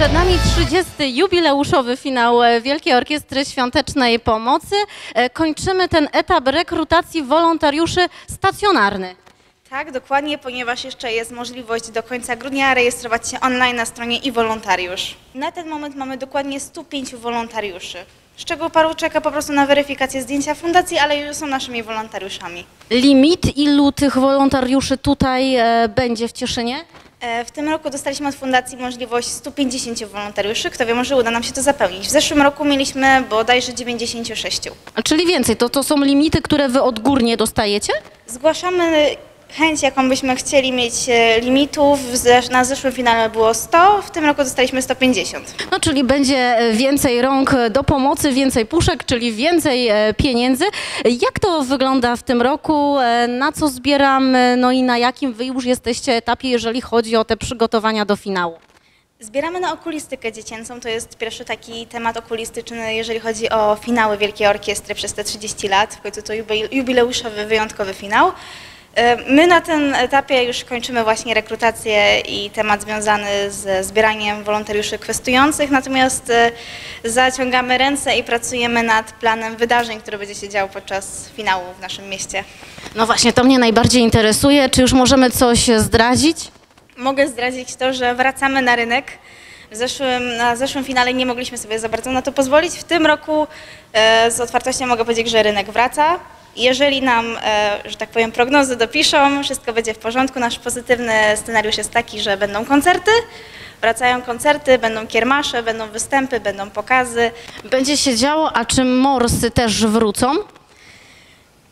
Przed nami 30. jubileuszowy finał e, Wielkiej Orkiestry Świątecznej Pomocy. E, Kończymy ten etap rekrutacji wolontariuszy stacjonarny. Tak, dokładnie, ponieważ jeszcze jest możliwość do końca grudnia rejestrować się online na stronie i wolontariusz. Na ten moment mamy dokładnie 105 wolontariuszy, z czego paru czeka po prostu na weryfikację zdjęcia fundacji, ale już są naszymi wolontariuszami. Limit ilu tych wolontariuszy tutaj e, będzie w Cieszynie? E, W tym roku dostaliśmy od fundacji możliwość 150 wolontariuszy. Kto wie, może uda nam się to zapełnić. W zeszłym roku mieliśmy bodajże 96. Czyli więcej, to, to są limity, które wy odgórnie dostajecie? Zgłaszamy chęć, jaką byśmy chcieli mieć e, limitów. Na zeszłym finale było 100, w tym roku dostaliśmy 150. No, czyli będzie e, więcej rąk do pomocy, więcej puszek, czyli więcej e, pieniędzy. Jak to wygląda w tym roku? Na co zbieramy? No i na jakim wy już jesteście etapie, jeżeli chodzi o te przygotowania do finału? Zbieramy na okulistykę dziecięcą, to jest pierwszy taki temat okulistyczny, jeżeli chodzi o finały Wielkiej Orkiestry przez te 30 lat. W końcu to jubi- jubileuszowy, wyjątkowy finał. E, My na tym etapie już kończymy właśnie rekrutację i temat związany z zbieraniem wolontariuszy kwestujących, natomiast e, zaciągamy ręce i pracujemy nad planem wydarzeń, które będzie się działo podczas finału w naszym mieście. No właśnie, to mnie najbardziej interesuje. Czy już możemy coś zdradzić? Mogę zdradzić to, że wracamy na rynek. W zeszłym, na zeszłym finale nie mogliśmy sobie za bardzo na to pozwolić. W tym roku e, z otwartością mogę powiedzieć, że rynek wraca. Jeżeli nam, e, że tak powiem, prognozy dopiszą, wszystko będzie w porządku. Nasz pozytywny scenariusz jest taki, że będą koncerty, wracają koncerty, będą kiermasze, będą występy, będą pokazy. Będzie się działo, a czy morsy też wrócą?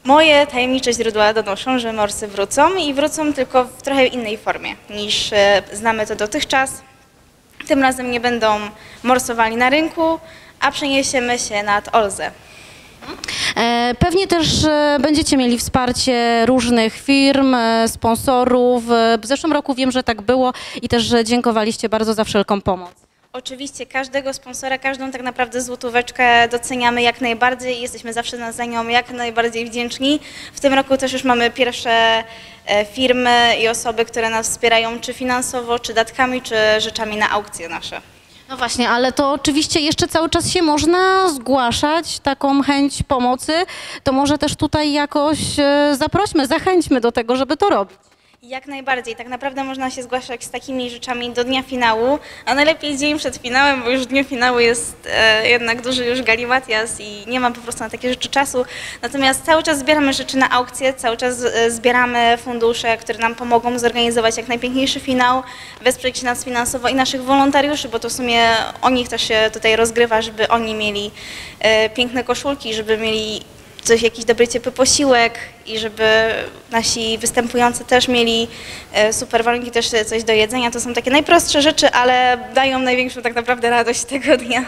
Moje tajemnicze źródła donoszą, że morsy wrócą i wrócą tylko w trochę innej formie niż e, znamy to dotychczas. Tym razem nie będą morsowali na rynku, a przeniesiemy się nad Olzę. E, Pewnie też e, będziecie mieli wsparcie różnych firm, e, sponsorów. W zeszłym roku wiem, że tak było i też dziękowaliście bardzo za wszelką pomoc. Oczywiście każdego sponsora, każdą tak naprawdę złotóweczkę doceniamy jak najbardziej i jesteśmy zawsze za nią jak najbardziej wdzięczni. W tym roku też już mamy pierwsze firmy i osoby, które nas wspierają czy finansowo, czy datkami, czy rzeczami na aukcje nasze. No właśnie, ale to oczywiście jeszcze cały czas się można zgłaszać, taką chęć pomocy. To może też tutaj jakoś e, zaprośmy, zachęćmy do tego, żeby to robić. Jak najbardziej. Tak naprawdę można się zgłaszać z takimi rzeczami do dnia finału, a najlepiej dzień przed finałem, bo już w dniu finału jest e, jednak duży już galimatias i nie mam po prostu na takie rzeczy czasu. Natomiast cały czas zbieramy rzeczy na aukcję, cały czas e, zbieramy fundusze, które nam pomogą zorganizować jak najpiękniejszy finał, wesprzeć nas finansowo i naszych wolontariuszy, bo to w sumie o nich też się tutaj rozgrywa, żeby oni mieli e, piękne koszulki, żeby mieli coś, jakiś dobry, ciepły posiłek i żeby nasi występujący też mieli e, super warunki, też coś do jedzenia. To są takie najprostsze rzeczy, ale dają największą tak naprawdę radość tego dnia.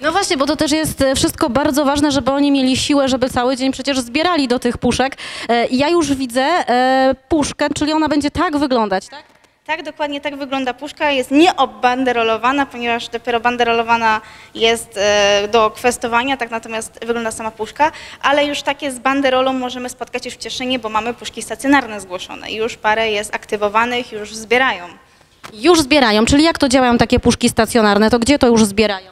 No właśnie, bo to też jest e, wszystko bardzo ważne, żeby oni mieli siłę, żeby cały dzień przecież zbierali do tych puszek. E, Ja już widzę puszkę, czyli ona będzie tak wyglądać, tak? Tak, dokładnie tak wygląda puszka. Jest nieobanderolowana, ponieważ dopiero banderolowana jest e, do kwestowania, tak natomiast wygląda sama puszka, ale już takie z banderolą możemy spotkać już w Cieszynie, bo mamy puszki stacjonarne zgłoszone. Już parę jest aktywowanych, już zbierają. Już zbierają, czyli jak to działają takie puszki stacjonarne, to gdzie to już zbierają?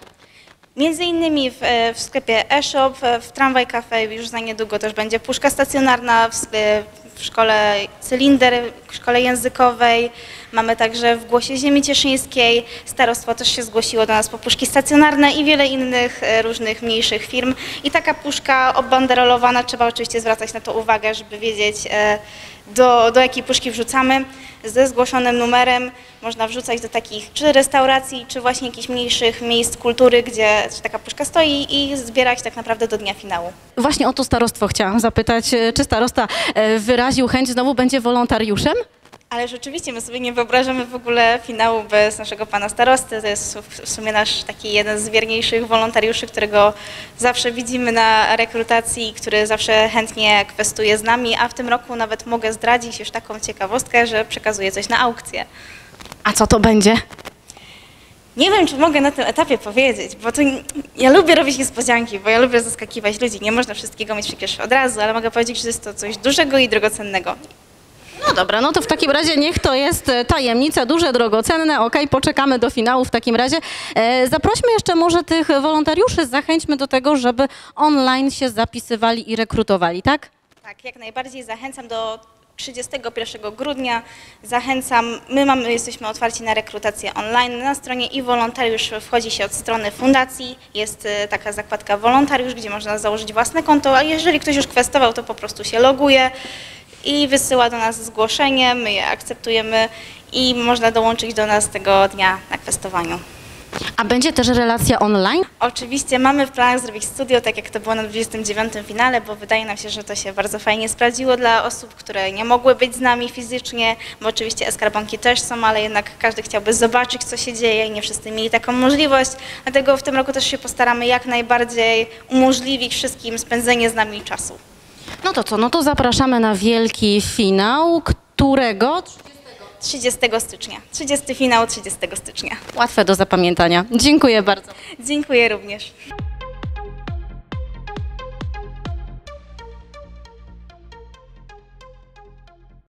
Między innymi w, e, w sklepie e-shop, e, w Tramwaj Cafe już za niedługo też będzie puszka stacjonarna, w, skle- w szkole Cylinder, w szkole językowej. Mamy także w Głosie Ziemi Cieszyńskiej. Starostwo też się zgłosiło do nas po puszki stacjonarne i wiele innych e, różnych mniejszych firm. I taka puszka obanderolowana, trzeba oczywiście zwracać na to uwagę, żeby wiedzieć e, do, do jakiej puszki wrzucamy. Ze zgłoszonym numerem można wrzucać do takich czy restauracji, czy właśnie jakichś mniejszych miejsc kultury, gdzie taka puszka stoi i zbierać tak naprawdę do dnia finału. Właśnie o to starostwo chciałam zapytać. E, Czy starosta e, wyraził chęć, znowu będzie wolontariuszem? Ale rzeczywiście my sobie nie wyobrażamy w ogóle finału bez naszego pana starosty. To jest w- sumie nasz taki jeden z wierniejszych wolontariuszy, którego zawsze widzimy na rekrutacji, który zawsze chętnie kwestuje z nami, a w tym roku nawet mogę zdradzić już taką ciekawostkę, że przekazuje coś na aukcję. A co to będzie? Nie wiem, czy mogę na tym etapie powiedzieć, bo to ja lubię robić niespodzianki, bo ja lubię zaskakiwać ludzi. Nie można wszystkiego mieć przecież od razu, ale mogę powiedzieć, że jest to coś dużego i drogocennego. Dobra, no to w takim razie niech to jest e, tajemnica, duże, drogocenne. Okej, poczekamy do finału w takim razie. E, zaprośmy jeszcze może tych wolontariuszy, zachęćmy do tego, żeby online się zapisywali i rekrutowali, tak? Tak, jak najbardziej zachęcam do 31 grudnia. Zachęcam, my mamy, jesteśmy otwarci na rekrutację online. Na stronie i wolontariusz wchodzi się od strony fundacji. Jest e, taka zakładka wolontariusz, gdzie można założyć własne konto, a jeżeli ktoś już kwestował, to po prostu się loguje i wysyła do nas zgłoszenie, my je akceptujemy i można dołączyć do nas tego dnia na kwestowaniu. A będzie też relacja online? Oczywiście mamy w planach zrobić studio, tak jak to było na 29. finale, bo wydaje nam się, że to się bardzo fajnie sprawdziło dla osób, które nie mogły być z nami fizycznie, bo oczywiście eskarbonki też są, ale jednak każdy chciałby zobaczyć, co się dzieje i nie wszyscy mieli taką możliwość. Dlatego w tym roku też się postaramy jak najbardziej umożliwić wszystkim spędzenie z nami czasu. No to co, no to zapraszamy na wielki finał, którego 30 stycznia. 30 finał 30 stycznia. łatwe do zapamiętania. Dziękuję bardzo. Dziękuję również.